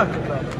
Okay, okay.